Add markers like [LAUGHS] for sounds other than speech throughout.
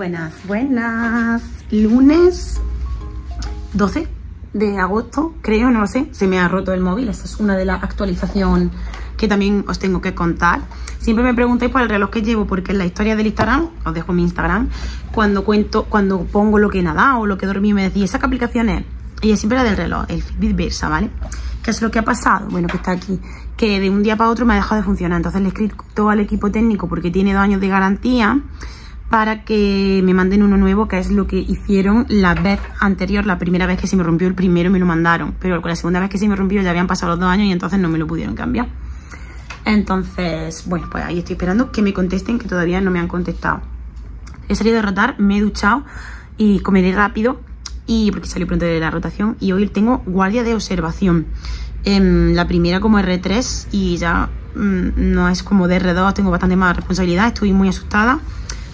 Buenas, buenas. Lunes 12 de agosto, creo, no lo sé. Se me ha roto el móvil. Esta es una de las actualizaciones que también os tengo que contar. Siempre me preguntáis por el reloj que llevo, porque en la historia del Instagram, os dejo mi Instagram, cuando cuento, cuando pongo lo que he nadado o lo que dormido, me decís, ¿esa qué aplicación es? Y es siempre la del reloj, el Fitbit Versa, ¿vale? ¿Qué es lo que ha pasado? Bueno, que está aquí. Que de un día para otro me ha dejado de funcionar. Entonces le he escrito al equipo técnico porque tiene dos años de garantía para que me manden uno nuevo, que es lo que hicieron la vez anterior, la primera vez que se me rompió el primero me lo mandaron, pero con la segunda vez que se me rompió ya habían pasado los dos años y entonces no me lo pudieron cambiar. Entonces, bueno, pues ahí estoy esperando que me contesten, que todavía no me han contestado. He salido de rotar, me he duchado y comeré rápido, y porque salió pronto de la rotación, y hoy tengo guardia de observación. Em, la primera como R3 y ya mm, no es como de R2, tengo bastante más responsabilidad, estoy muy asustada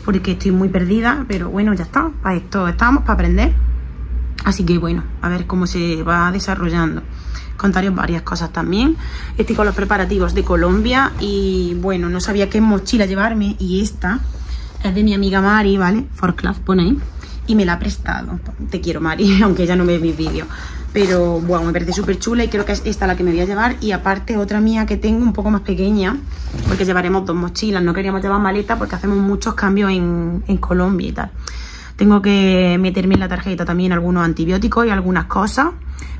porque estoy muy perdida, pero bueno, ya está, para esto estamos, para aprender. Así que bueno, a ver cómo se va desarrollando. Contaros varias cosas también. Estoy con los preparativos de Colombia y bueno, no sabía qué mochila llevarme y esta es de mi amiga Mari, ¿vale? For Class, pone ahí. Y me la ha prestado. Te quiero, Mari, [LAUGHS] aunque ella no ve mis vídeos. Pero bueno, me parece súper chula y creo que es esta la que me voy a llevar. Y aparte otra mía que tengo un poco más pequeña, porque llevaremos dos mochilas. No queríamos llevar maleta porque hacemos muchos cambios en, Colombia y tal. Tengo que meterme en la tarjeta también algunos antibióticos y algunas cosas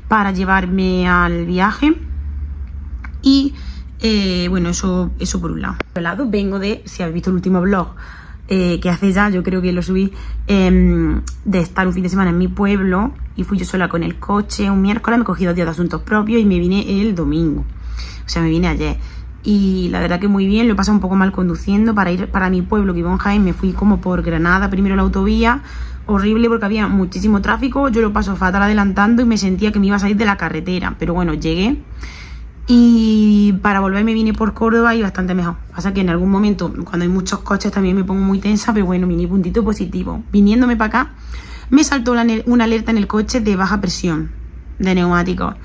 para llevarme al viaje. Y eh, bueno, eso, eso por un lado. Por otro lado, vengo de, si habéis visto el último vlog, eh, que hace ya, yo creo que lo subí, em, de estar un fin de semana en mi pueblo y fui yo sola con el coche un miércoles, me cogí dos días de asuntos propios y me vine el domingo, o sea, me vine ayer. Y la verdad que muy bien, lo he pasado un poco mal conduciendo para ir para mi pueblo, que vivo en Jaén, me fui como por Granada, primero la autovía, horrible porque había muchísimo tráfico, yo lo paso fatal adelantando y me sentía que me iba a salir de la carretera, pero bueno, llegué y para volver me vine por Córdoba y bastante mejor. Pasa que en algún momento, cuando hay muchos coches, también me pongo muy tensa, pero bueno, vine puntito positivo. Viniéndome para acá, me saltó una alerta en el coche de baja presión de neumáticos.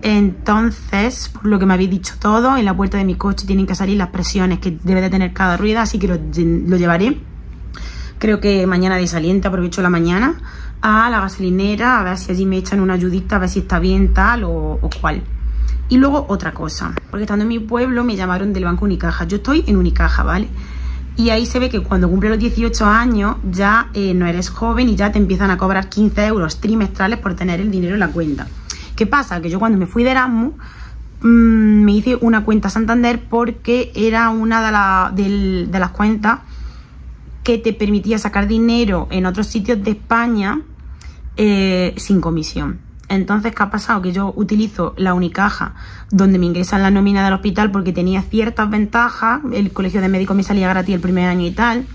Entonces, por lo que me habéis dicho todo, en la puerta de mi coche tienen que salir las presiones que debe de tener cada rueda, así que lo, llevaré. Creo que mañana de saliente, aprovecho la mañana, a la gasolinera, a ver si allí me echan una ayudita, a ver si está bien tal o, o cual. Y luego otra cosa, porque estando en mi pueblo me llamaron del banco Unicaja. Yo estoy en Unicaja, ¿vale? Y ahí se ve que cuando cumple los 18 años ya eh, no eres joven y ya te empiezan a cobrar 15 euros trimestrales por tener el dinero en la cuenta. ¿Qué pasa? Que yo cuando me fui de Erasmus mm, me hice una cuenta Santander porque era una de, de las cuentas que te permitía sacar dinero en otros sitios de España eh, sin comisión. Entonces, ¿qué ha pasado? Que yo utilizo la Unicaja donde me ingresan la nómina del hospital porque tenía ciertas ventajas, el colegio de médicos me salía gratis el primer año y tal,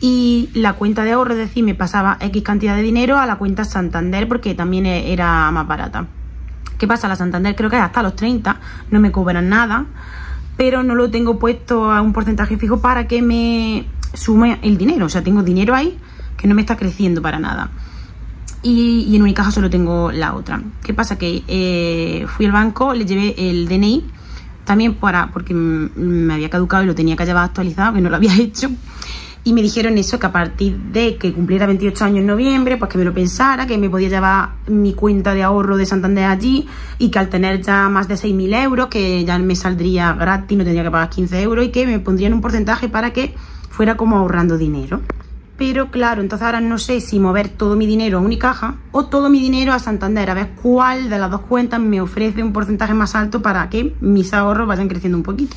y la cuenta de ahorro, es decir, me pasaba X cantidad de dinero a la cuenta Santander porque también e-, era más barata. ¿Qué pasa? La Santander creo que hasta los 30, no me cobran nada, pero no lo tengo puesto a un porcentaje fijo para que me sume el dinero, o sea, tengo dinero ahí que no me está creciendo para nada y, en Unicaja solo tengo la otra. ¿Qué pasa? Que eh, fui al banco, le llevé el DNI, también para porque me había caducado y lo tenía que llevar actualizado, que no lo había [LAUGHS] hecho. Y me dijeron eso, que a partir de que cumpliera 28 años en noviembre, pues que me lo pensara, que me podía llevar mi cuenta de ahorro de Santander allí y que al tener ya más de 6.000 euros, que ya me saldría gratis, no tendría que pagar 15 euros y que me pondrían un porcentaje para que fuera como ahorrando dinero. Pero claro, entonces ahora no sé si mover todo mi dinero a Unicaja o todo mi dinero a Santander, a ver cuál de las dos cuentas me ofrece un porcentaje más alto para que mis ahorros vayan creciendo un poquito.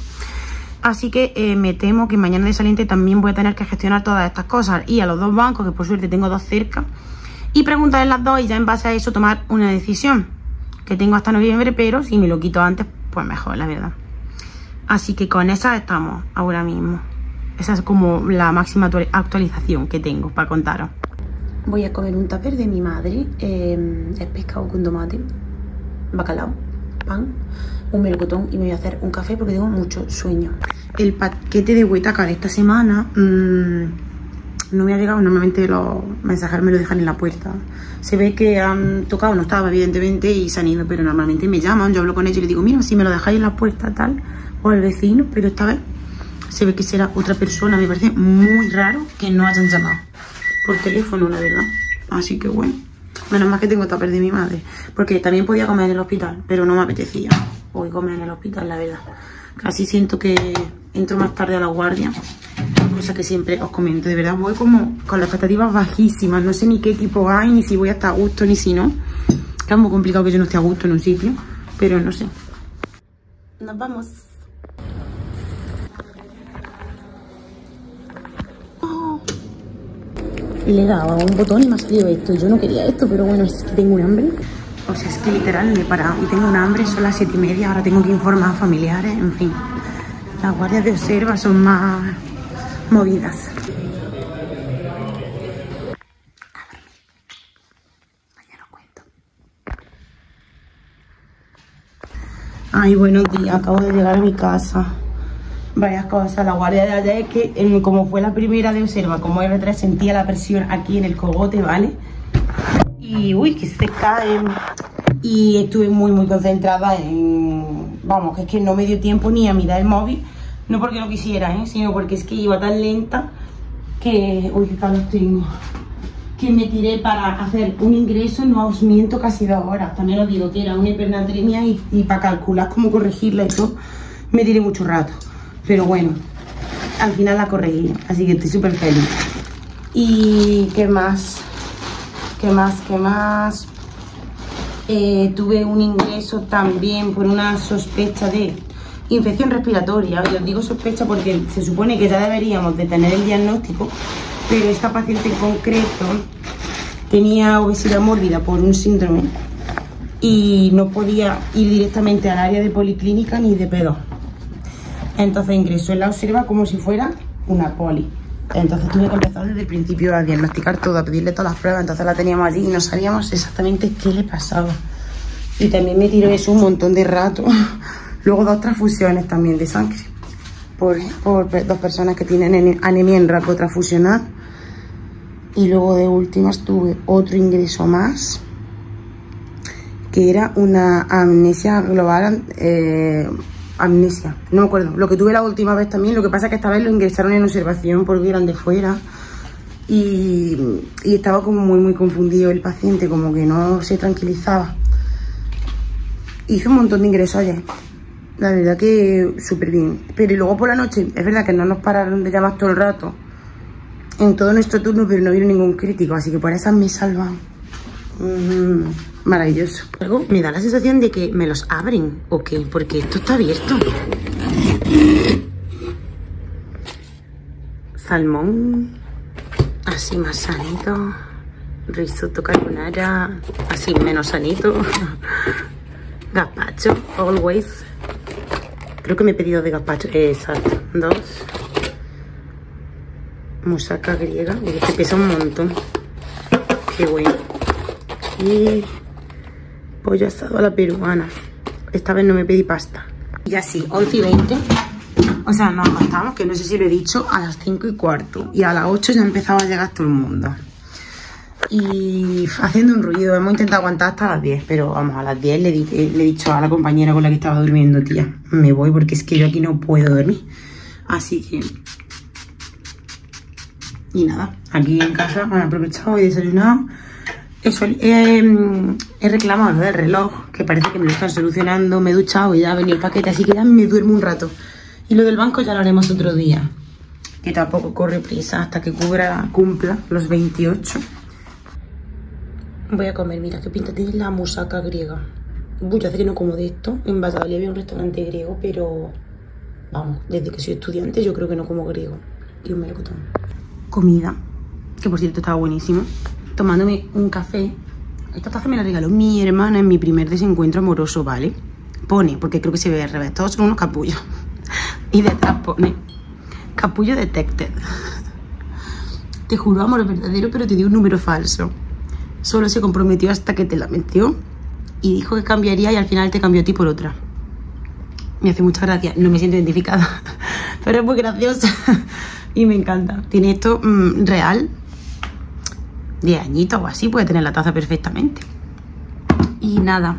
Así que eh, me temo que mañana de saliente también voy a tener que gestionar todas estas cosas. Y a los dos bancos, que por suerte tengo dos cerca, y preguntarles las dos y ya en base a eso tomar una decisión. Que tengo hasta noviembre, pero si me lo quito antes, pues mejor, la verdad. Así que con esa estamos ahora mismo. Esa es como la máxima actualización que tengo para contaros. Voy a comer un tupper de mi madre, eh, es pescado con tomate, bacalao, pan, un melocotón y me voy a hacer un café porque tengo mucho sueño. El paquete de huetaca de esta semana mmm, no me ha llegado, normalmente los mensajeros me lo dejan en la puerta. Se ve que han tocado, no estaba evidentemente y se han ido, pero normalmente me llaman, yo hablo con ellos y les digo, mira, si me lo dejáis en la puerta tal, o el vecino, pero esta vez Se ve que será otra persona. Me parece muy raro que no hayan llamado por teléfono, la verdad. Así que bueno. Menos mal que tengo tupper de mi madre. Porque también podía comer en el hospital, pero no me apetecía hoy comer en el hospital, la verdad. Casi siento que entro más tarde a la guardia. Cosa que siempre os comento. De verdad, voy como con las expectativas bajísimas. No sé ni qué equipo hay, ni si voy a estar a gusto, ni si no. Que es muy complicado que yo no esté a gusto en un sitio. Pero no sé. Nos vamos. Le he dado a un botón y me ha salido esto. Yo no quería esto, pero bueno, es que tengo un hambre. O sea, es que literal me he parado y tengo un hambre, son las siete y media, ahora tengo que informar a familiares, en fin. Las guardias de observa son más movidas. Ay, buenos días, acabo de llegar a mi casa. Varias cosas, la guardia de allá es que em, como fue la primera de observa, como R3 sentía la presión aquí en el cogote, ¿vale? Y uy, que se cae. Y estuve muy, muy concentrada en. Vamos, que es que no me dio tiempo ni a mirar el móvil. No porque no quisiera, ¿eh? sino porque es que iba tan lenta que. Uy, qué calor tengo. Que me tiré para hacer un ingreso, no os miento, casi dos horas. También os digo que era una hipernatremia y, y para calcular cómo corregirla y todo, me tiré mucho rato. Pero bueno, al final la corregí, así que estoy súper feliz. ¿Y qué más? ¿Qué más? ¿Qué más? Eh, tuve un ingreso también por una sospecha de infección respiratoria. Os digo sospecha porque se supone que ya deberíamos de tener el diagnóstico, pero esta paciente en concreto tenía obesidad mórbida por un síndrome y no podía ir directamente al área de policlínica ni de pedo. Entonces ingresó en la observa como si fuera una poli. Entonces tuve que empezar desde el principio a diagnosticar todo, a pedirle todas las pruebas. Entonces la teníamos allí y no sabíamos exactamente qué le pasaba. Y también me tiró eso un montón de rato. [LAUGHS] Luego dos transfusiones también de sangre. Por, por dos personas que tienen anemia en rango transfusional. Y luego de últimas tuve otro ingreso más. Que era una amnesia global eh, amnesia, no me acuerdo. Lo que tuve la última vez también, lo que pasa es que esta vez lo ingresaron en observación porque eran de fuera. Y, estaba como muy, muy confundido el paciente, como que no se tranquilizaba. Hice un montón de ingresos ayer. La verdad que súper bien. Pero y luego por la noche, es verdad que no nos pararon de llamar todo el rato. En todo nuestro turno, pero no vieron ningún crítico. Así que por esas me salvan. Mm, maravilloso. Luego me da la sensación de que me los abren o qué, porque esto está abierto. Salmón, así más sanito. Risotto carbonara, así menos sanito. [LAUGHS] Gazpacho, always. Creo que me he pedido de gazpacho. Exacto, dos. Musaca griega, que pesa un montón. Qué bueno y pollo asado a la peruana. Esta vez no me pedí pasta. Y así, 11 y 20. O sea, nos acostamos, que no sé si lo he dicho, a las 5 y cuarto. Y a las 8 ya empezaba a llegar todo el mundo. Y haciendo un ruido, hemos intentado aguantar hasta las 10, pero vamos, a las 10 le, le he dicho a la compañera con la que estaba durmiendo, tía, me voy porque es que yo aquí no puedo dormir. Así que... Y nada, aquí en casa me he aprovechado y desayunado he reclamado del reloj, que parece que me lo están solucionando, me he duchado y ya ha venido el paquete, así que ya me duermo un rato. Y lo del banco ya lo haremos otro día, que tampoco corre prisa hasta que cubra, cumpla los 28. Voy a comer, mira qué pinta tiene la musaca griega. Uy, hace que no como de esto. En Valladolid había un restaurante griego, pero vamos, desde que soy estudiante yo creo que no como griego. Y un melocotón. Comida, que por cierto estaba buenísimo tomándome un café. Esta taza me la regaló mi hermana en mi primer desencuentro amoroso, ¿vale? Pone, porque creo que se ve al revés, todos son unos capullos. [LAUGHS] Y detrás pone, capullo detected. [LAUGHS] Te juro amor verdadero, pero te dio un número falso. Solo se comprometió hasta que te la metió y dijo que cambiaría y al final te cambió a ti por otra. Me hace mucha gracia, no me siento identificada, [LAUGHS] pero es muy graciosa y me encanta. Tiene esto mm, real, 10 añitos o así, puede tener la taza perfectamente. Y nada,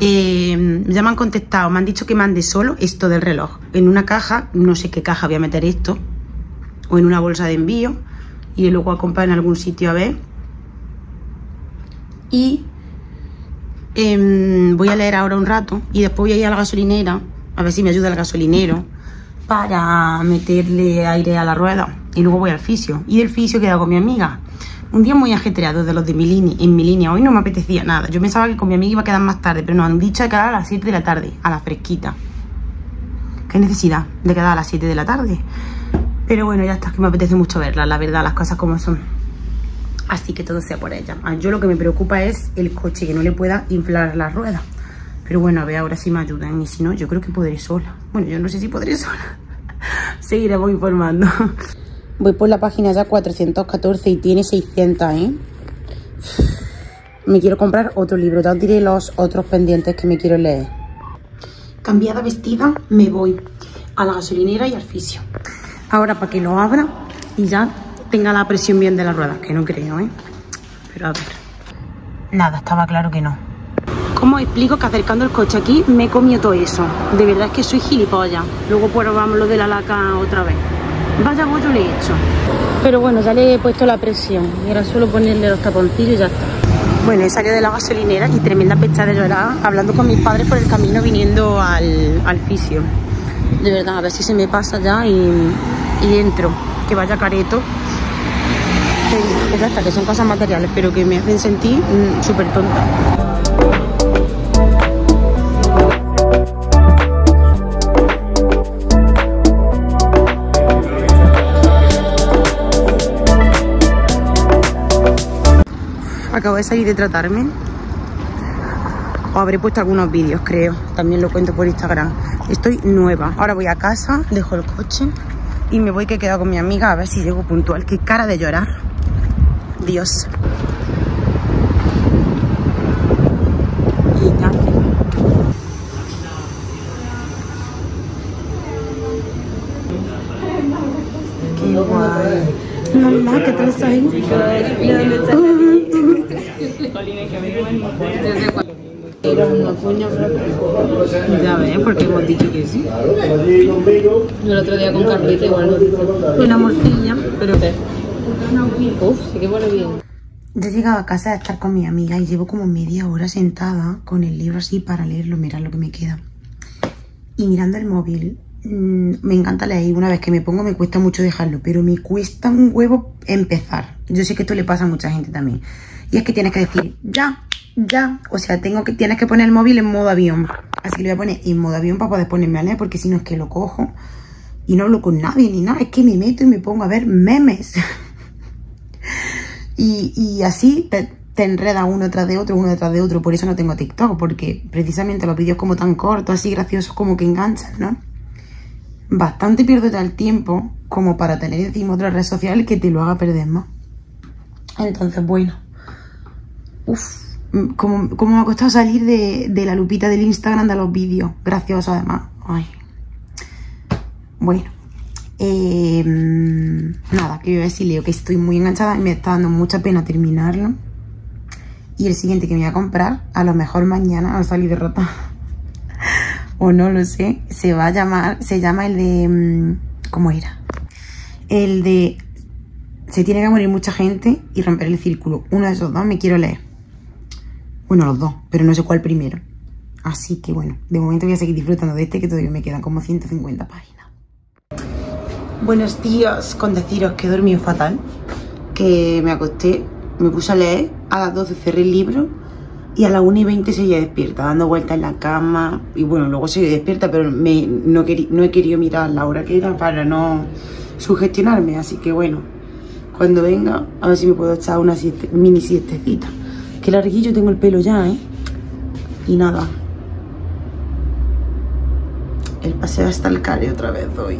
Eh, ya me han contestado, me han dicho que mande solo esto del reloj. En una caja, no sé qué caja voy a meter esto. O en una bolsa de envío. Y luego a comprar en algún sitio a ver. Y em, voy a leer ahora un rato. Y después voy a ir a la gasolinera. A ver si me ayuda el gasolinero. Para meterle aire a la rueda. Y luego voy al fisio. Y del fisio he quedado con mi amiga. Un día muy ajetreado de los de mi en mi línea. Hoy no me apetecía nada. Yo pensaba que con mi amiga iba a quedar más tarde, pero nos han dicho de quedar a las 7 de la tarde, a la fresquita. ¿Qué necesidad de quedar a las 7 de la tarde? Pero bueno, ya está, que me apetece mucho verla, la verdad, las cosas como son. Así que todo sea por ella. Ah, yo lo que me preocupa es el coche, que no le pueda inflar las ruedas. Pero bueno, a ver ahora si me ayudan. Y si no, yo creo que podré sola. Bueno, yo no sé si podré sola. [LAUGHS] Seguiremos informando. Voy por la página ya 414 y tiene 600, ¿eh? Me quiero comprar otro libro. Ya os diré los otros pendientes que me quiero leer. Cambiada vestida, me voy a la gasolinera y al fisio. Ahora para que lo abra y ya tenga la presión bien de las ruedas, que no creo, ¿eh? Pero a ver. Nada, estaba claro que no. ¿Cómo explico que acercando el coche aquí me he comido todo eso? De verdad es que soy gilipollas. Luego pues vamos lo de la laca otra vez. Vaya bollo le he hecho. Pero bueno, ya le he puesto la presión. Y era solo ponerle los taponcillos y ya está. Bueno, he salido de la gasolinera y tremenda pecha de llorar hablando con mis padres por el camino viniendo al, al fisio. De verdad, a ver si se me pasa ya y, y entro. Que vaya careto. Que, ya está, que son cosas materiales, pero que me hacen sentir mmm, súper tonta. Acabo de salir de tratarme. Os habré puesto algunos vídeos, creo. También lo cuento por Instagram. Estoy nueva. Ahora voy a casa, dejo el coche y me voy que he quedado con mi amiga a ver si llego puntual. Qué cara de llorar. Dios. Qué guay. Mamá, ¿qué traes ahí? Ya porque hemos dicho que sí. El otro día con Carlita igual. Una morcilla, pero... Uf, sí que huele bien. Yo he llegado a casa de estar con mi amiga y llevo como media hora sentada con el libro así para leerlo, mirar lo que me queda. Y mirando el móvil, mmm, me encanta leer. Una vez que me pongo me cuesta mucho dejarlo, pero me cuesta un huevo empezar. Yo sé que esto le pasa a mucha gente también. Y es que tienes que decir, ya, ya. O sea, tengo que, tienes que poner el móvil en modo avión. Así que lo voy a poner en modo avión para poder ponerme a leer, porque si no es que lo cojo y no hablo con nadie ni nada. Es que me meto y me pongo a ver memes. [LAUGHS] y, y así te, te enreda uno tras de otro, uno detrás de otro. Por eso no tengo TikTok, porque precisamente los vídeos como tan cortos, así graciosos, como que enganchan, ¿no? Bastante pierdo ya el tiempo como para tener encima otra red social que te lo haga perder más. Entonces, bueno. Uf, como, como me ha costado salir de, de la lupita del Instagram de los vídeos. Graciosos además. Ay. Bueno. Eh, nada, que voy a decirle que estoy muy enganchada y me está dando mucha pena terminarlo. Y el siguiente que me voy a comprar, a lo mejor mañana al salir de rota, [LAUGHS] o no lo sé, se va a llamar, se llama el de, ¿cómo era? El de, se tiene que morir mucha gente y romper el círculo. Uno de esos dos me quiero leer. Bueno, los dos, pero no sé cuál primero. Así que bueno, de momento voy a seguir disfrutando de este que todavía me quedan como 150 páginas. Buenos días, con deciros que he dormido fatal, que me acosté, me puse a leer, a las 12 cerré el libro y a las 1 y 20 seguía despierta, dando vueltas en la cama y bueno, luego seguí despierta, pero me, no, no he querido mirar la hora que era para no sugestionarme, así que bueno, cuando venga, a ver si me puedo echar una mini siestecita. Que larguillo tengo el pelo ya, ¿eh? Y nada. El paseo hasta el care otra vez hoy.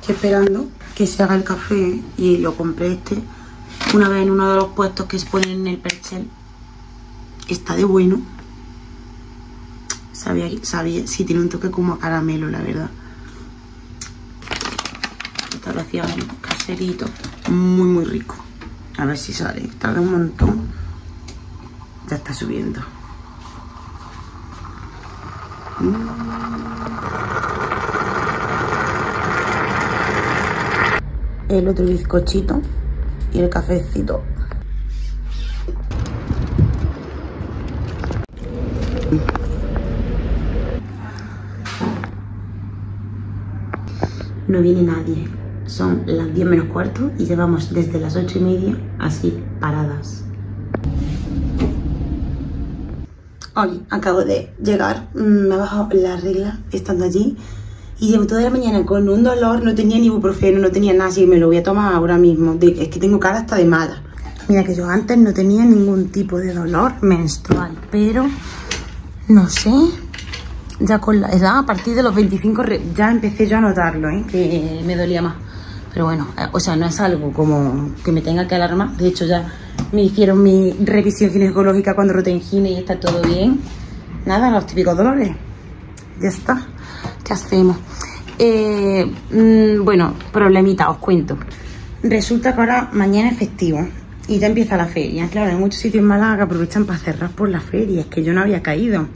Estoy esperando que se haga el café y lo compré este una vez en uno de los puestos que se ponen en el perchel. Está de bueno. Sabía, sabía, sí tiene un toque como a caramelo, la verdad. Esta lo hacía caserito. Muy, muy rico. A ver si sale. Tarda un montón. Ya está subiendo. El otro bizcochito y el cafecito. No viene nadie. Son las 10 menos cuarto y llevamos desde las 8 y media así paradas. Hoy acabo de llegar, mm, me ha bajado la regla estando allí y llevo toda la mañana con un dolor, no tenía ni ibuprofeno, no tenía nada, así que me lo voy a tomar ahora mismo. Es que tengo cara hasta de mala. Mira que yo antes no tenía ningún tipo de dolor menstrual, pero no sé, ya con la edad, a partir de los 25 ya empecé yo a notarlo, ¿eh? que me dolía más. Pero bueno, eh, o sea, no es algo como que me tenga que alarmar. De hecho, ya me hicieron mi revisión ginecológica cuando en gine y está todo bien. Nada, los típicos dolores. Ya está. ¿Qué hacemos? Eh, mm, bueno, problemita, os cuento. Resulta que ahora mañana es festivo y ya empieza la feria. Claro, hay muchos sitios en Málaga aprovechan para cerrar por la feria. Es que yo no había caído.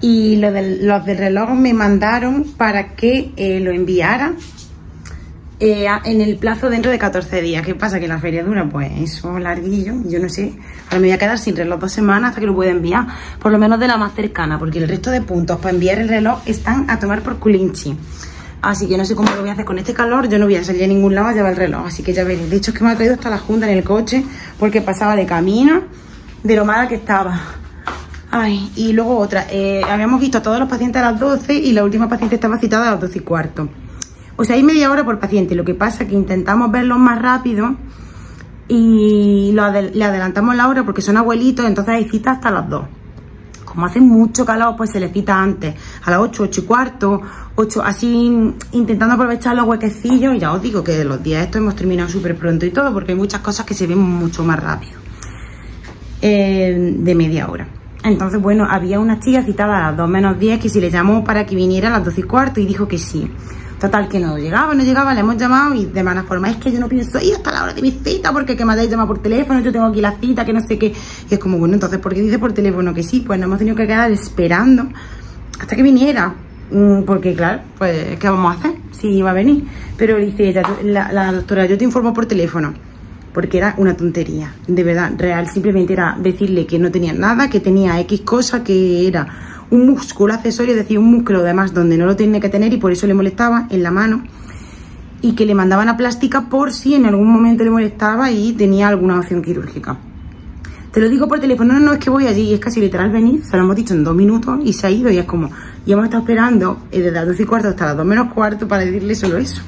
Y lo los del reloj me mandaron para que eh, lo enviara eh, en el plazo dentro de 14 días. ¿Qué pasa? Que la feria dura, pues eso, larguillo. Yo no sé. Ahora me voy a quedar sin reloj dos semanas hasta que lo pueda enviar. Por lo menos de la más cercana, porque el resto de puntos para enviar el reloj están a tomar por culinchi. Así que no sé cómo lo voy a hacer con este calor. Yo no voy a salir a ningún lado a llevar el reloj. Así que ya veréis. De hecho, es que me ha traído hasta la junta en el coche porque pasaba de camino de lo mala que estaba. Ay, y luego otra. Eh, habíamos visto a todos los pacientes a las 12 y la última paciente estaba citada a las 12 y cuarto. O sea, hay media hora por paciente. Lo que pasa es que intentamos verlos más rápido y le adelantamos la hora porque son abuelitos, entonces hay cita hasta las 2. Como hace mucho calor, pues se les cita antes, a las 8, 8 y cuarto, 8, así intentando aprovechar los huequecillos. Y ya os digo que los días estos hemos terminado súper pronto y todo, porque hay muchas cosas que se ven mucho más rápido. Eh, de media hora. Entonces, bueno, había una chica citada a las 2 menos 10 que si le llamó para que viniera a las 12 y cuarto y dijo que sí. Total, que no llegaba, no llegaba, le hemos llamado y de mala forma, es que yo no pienso ir hasta la hora de mi cita porque que me habéis llamado por teléfono, yo tengo aquí la cita, que no sé qué. Y es como, bueno, entonces, ¿por qué dice por teléfono que sí? Pues nos hemos tenido que quedar esperando hasta que viniera. Mm, porque, claro, pues, ¿qué vamos a hacer? Si iba a venir. Pero dice ella, la, la doctora, yo te informo por teléfono porque era una tontería, de verdad, real, simplemente era decirle que no tenía nada, que tenía X cosa, que era un músculo accesorio, es decir, un músculo además donde no lo tiene que tener y por eso le molestaba en la mano y que le mandaban a plástica por si en algún momento le molestaba y tenía alguna opción quirúrgica. Te lo digo por teléfono, no, no, es que voy allí es casi literal venir, se lo hemos dicho en dos minutos y se ha ido y es como, y hemos estado esperando desde las 12 y cuarto hasta las 2 menos cuarto para decirle solo eso.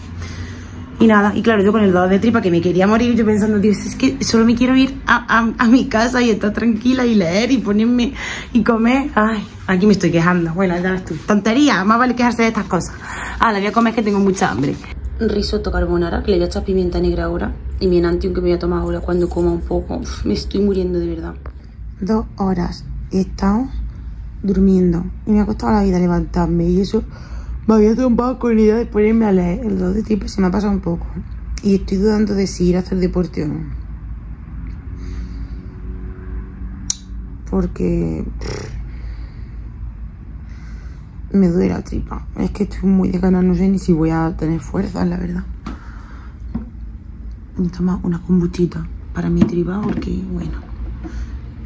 Y nada, y claro, yo con el dolor de tripa que me quería morir, yo pensando, Dios, es que solo me quiero ir a, a, mi casa y estar tranquila y leer y ponerme y comer. Ay, aquí me estoy quejando. Bueno, ya ves tú. Tontería, más vale quejarse de estas cosas. Ah, la voy a comer que tengo mucha hambre. Risotto carbonara, que le voy a echar pimienta negra ahora. Y mi enantium que me voy a tomar ahora cuando coma un poco. me estoy muriendo de verdad. Dos horas he estado durmiendo y me ha costado la vida levantarme y eso me había poco con la idea de ponerme a leer. El 2 de tiempo se me ha pasado un poco. Y estoy dudando de si ir a hacer deporte o no. Porque... me duele la tripa. Es que estoy muy de ganas, no sé ni si voy a tener fuerza, la verdad. Voy a tomar una kombuchita para mi tripa porque, bueno,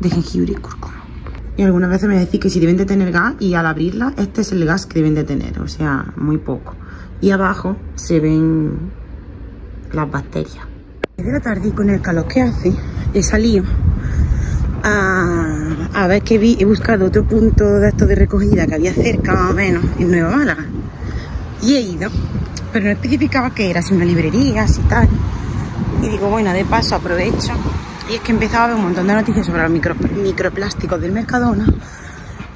de jengibre y cúrcuma. Y algunas veces me decís que si deben de tener gas y al abrirla, este es el gas que deben de tener, o sea, muy poco. Y abajo se ven las bacterias. De la tarde con el calor que hace, he salido a, a ver que vi, he buscado otro punto de esto de recogida que había cerca más o menos en Nueva Málaga. Y he ido, pero no especificaba que era, si una librería, si tal. Y digo, bueno, de paso aprovecho y es que empezaba a ver un montón de noticias sobre los microplásticos del Mercadona.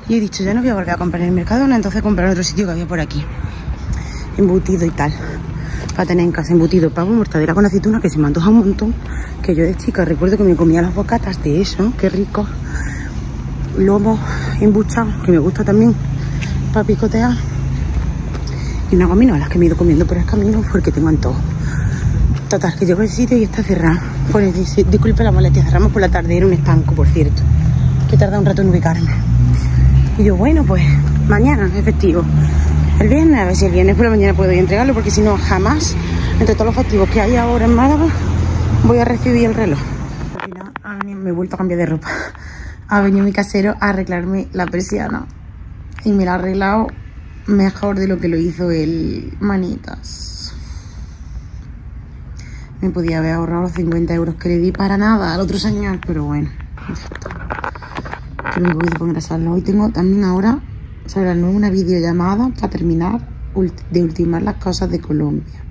Y he dicho, ya no voy a volver a comprar en el Mercadona, entonces comprar otro sitio que había por aquí. Embutido y tal. Para tener en casa embutido, pavo, mortadera con aceituna, que se me antoja un montón. Que yo de chica recuerdo que me comía las bocatas de eso, qué rico. Lomo embuchado, que me gusta también para picotear. Y una gominola que me he ido comiendo por el camino porque tengo antojo. Total, que llego al sitio y está cerrado. Bueno, disculpe la molestia, cerramos por la tarde, era un estanco, por cierto. Que tarda un rato en ubicarme. Y yo, bueno, pues mañana, efectivo. El viernes, a ver si el viernes por la mañana puedo ir a entregarlo, porque si no, jamás, entre todos los festivos que hay ahora en Málaga, voy a recibir el reloj. me he vuelto a cambiar de ropa. Ha venido mi casero a arreglarme la persiana. Y me la ha arreglado mejor de lo que lo hizo el manitas. Me podía haber ahorrado los 50 euros que le di para nada al otro señor, pero bueno, Que voy a engrasarlo. Hoy tengo también ahora sobre la nueva una videollamada para terminar de ultimar las cosas de Colombia.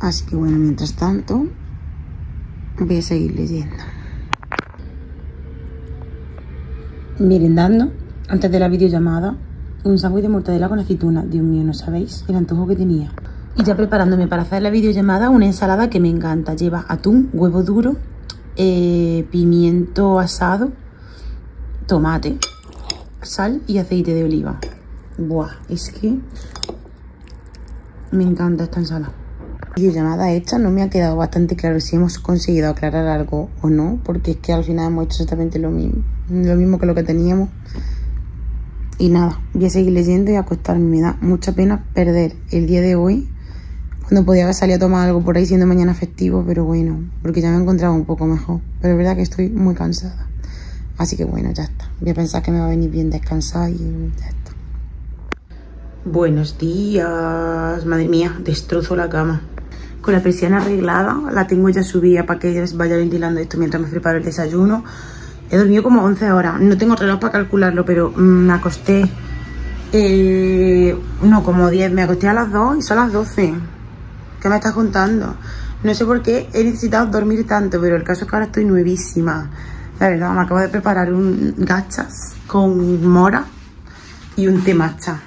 Así que bueno, mientras tanto, voy a seguir leyendo. Merendando, antes de la videollamada, un sándwich de mortadela con aceituna. Dios mío, no sabéis el antojo que tenía. Y ya preparándome para hacer la videollamada, una ensalada que me encanta. Lleva atún, huevo duro, eh, pimiento asado, tomate, sal y aceite de oliva. Buah, es que me encanta esta ensalada. Videollamada hecha, no me ha quedado bastante claro si hemos conseguido aclarar algo o no, porque es que al final hemos hecho exactamente lo mismo, lo mismo que lo que teníamos. Y nada, voy a seguir leyendo y acostarme. Me da mucha pena perder el día de hoy, cuando podía haber salido a tomar algo por ahí siendo mañana festivo, pero bueno, porque ya me he encontrado un poco mejor. Pero es verdad que estoy muy cansada. Así que bueno, ya está. Voy a pensar que me va a venir bien descansar y ya está. Buenos días. Madre mía, destrozo la cama. Con la persiana arreglada, la tengo ya subida para que vaya ventilando esto mientras me preparo el desayuno. He dormido como 11 horas. No tengo reloj para calcularlo, pero mm, me acosté... Eh, no, como 10. Me acosté a las 2 y son las 12. ¿Qué me estás contando? No sé por qué he necesitado dormir tanto, pero el caso es que ahora estoy nuevísima. La verdad, me acabo de preparar un gachas con mora y un té matcha.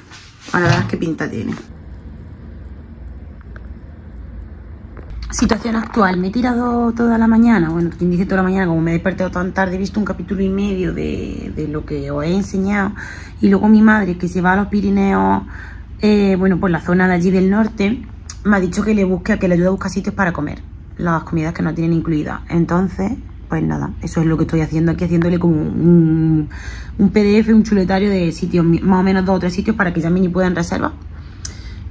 Ahora verás qué pinta tiene. Situación actual, me he tirado toda la mañana, bueno, quien dice toda la mañana, como me he despertado tan tarde, he visto un capítulo y medio de, lo que os he enseñado. Y luego mi madre, que se va a los Pirineos, eh, bueno, por la zona de allí del norte, me ha dicho que le busque, que le ayude a buscar sitios para comer, las comidas que no tienen incluidas. Entonces, pues nada, eso es lo que estoy haciendo aquí, haciéndole como un, PDF, un chuletario de sitios, más o menos dos o tres sitios para que ya y puedan reservar.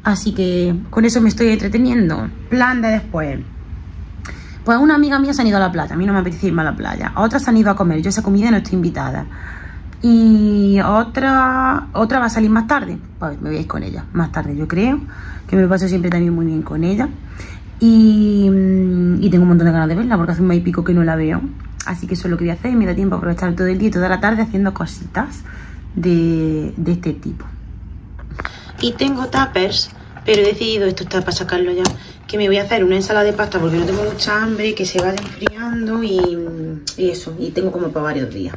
Así que con eso me estoy entreteniendo. Plan de después. Pues una amiga mía se han ido a la playa, a mí no me apetece irme a la playa. Otras se han ido a comer, yo esa comida no estoy invitada. Y otra, otra va a salir más tarde, pues me voy a ir con ella, más tarde yo creo, que me lo paso siempre también muy bien con ella. Mm, y, tengo un montón de ganas de verla porque hace un mes y pico que no la veo. Así que eso es lo que voy a hacer. Me da tiempo a aprovechar todo el día y toda la tarde haciendo cositas de, este tipo. Y tengo tuppers, pero he decidido, esto está para sacarlo ya, que me voy a hacer una ensalada de pasta porque no tengo mucha hambre, que se vaya enfriando y, y eso. Y tengo como para varios días.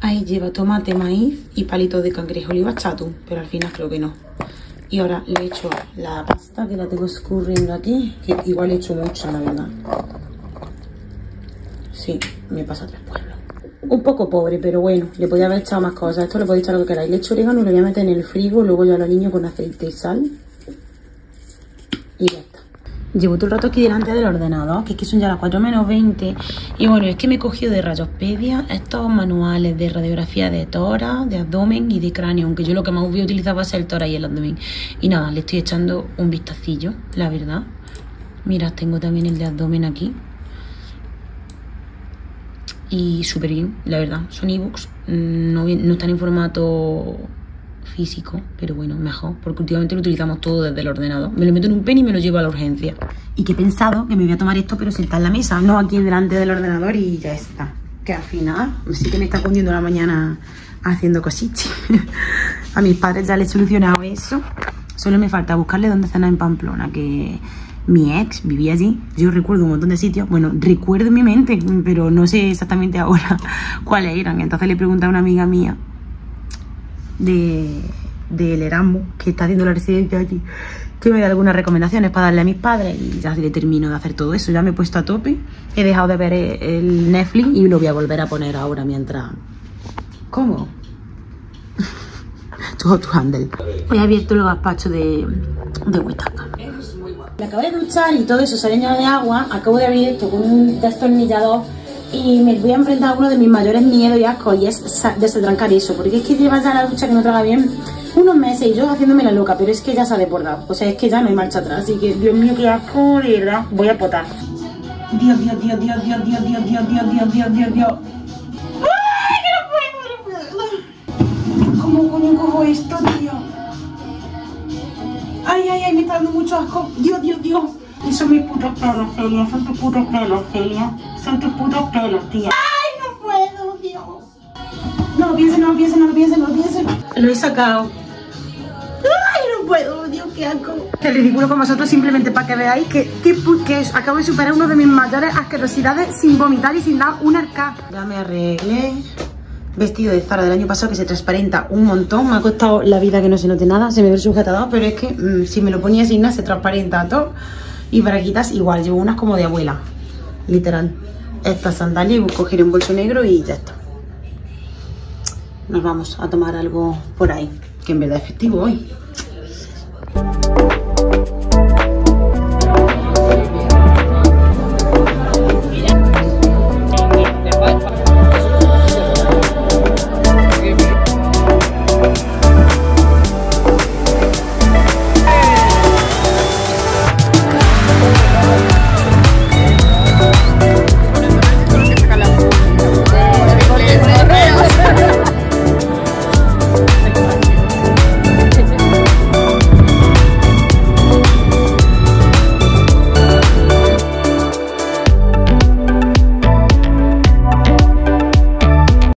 Ahí lleva tomate, maíz y palitos de cangrejo oliva chato, pero al final creo que no. Y ahora le echo la pasta que la tengo escurriendo aquí, que igual he hecho mucha, la verdad. Sí, me pasa tres pueblos. Un poco pobre, pero bueno, le podía haber echado más cosas. Esto le podéis echar lo que queráis. Le echo orégano, lo voy a meter en el frigo, luego yo a los niños con aceite y sal. Llevo todo el rato aquí delante del ordenador, que que son ya las 4 menos 20. Y bueno, es que me he cogido de Rayospedia estos manuales de radiografía de tora, de abdomen y de cráneo, aunque yo lo que más voy a utilizar va a ser el tora y el abdomen. Y nada, le estoy echando un vistacillo, la verdad. Mira, tengo también el de abdomen aquí. Y súper bien, la verdad. Son ebooks, no están en formato físico, pero bueno, mejor, porque últimamente lo utilizamos todo desde el ordenador. Me lo meto en un pen y me lo llevo a la urgencia. Y que he pensado que me voy a tomar esto, pero sentar en la mesa, no aquí delante del ordenador y ya está. Que al final sí que me está poniendo la mañana haciendo cositas. [LAUGHS] a mis padres ya les he solucionado eso. Solo me falta buscarle dónde cenar en Pamplona, que mi ex vivía allí. Yo recuerdo un montón de sitios. Bueno, recuerdo en mi mente, pero no sé exactamente ahora [LAUGHS] cuáles eran. Entonces le pregunté a una amiga mía de, del Erasmus, que está haciendo la residencia aquí, que me da algunas recomendaciones para darle a mis padres y ya le termino de hacer todo eso. Ya me he puesto a tope, he dejado de ver el Netflix y lo voy a volver a poner ahora mientras... ¿Cómo? [LAUGHS] tu handle. Hoy he abierto el gazpacho de, de Huitaca. Me acabo de duchar y todo eso llenado de agua. Acabo de abrir esto con un destornillador y me voy a enfrentar a uno de mis mayores miedos y asco y es desatrancar eso, porque es que lleva ya la ducha que no traga bien unos meses y yo haciéndome la loca, pero es que ya se ha desbordado, o sea, es que ya no hay marcha atrás, así que Dios mío, qué asco, de verdad, voy a potar. Dios, Dios, Dios, Dios, Dios, Dios, Dios, Dios, Dios, Dios, Dios, Dios, Dios. ¡Ay, que no puedo, no puedo! ¿Cómo coño cojo esto, tío? Ay, ay, ay, me está dando mucho asco. Dios, Dios, Dios. Y son mis putos pelos, Celia. Son tus putos pelos, Celia. Son tus putos pelos, tía. ¡Ay, no puedo, Dios! No piensen, no piensen, no lo piensen, no piensen. Lo he sacado. ¡Ay, no puedo! Dios, qué asco. Qué ridículo con vosotros simplemente para que veáis que, que, que acabo de superar uno de mis mayores asquerosidades sin vomitar y sin dar un arca. Ya me arreglé vestido de Zara del año pasado que se transparenta un montón. Me ha costado la vida que no se note nada, se me ve el sujetador, pero es que mmm, si me lo ponía sin nada se transparenta todo. Y para quitas igual, llevo unas como de abuela, literal. Esta sandalia y coger un bolso negro y ya está. Nos vamos a tomar algo por ahí, que en verdad es festivo hoy.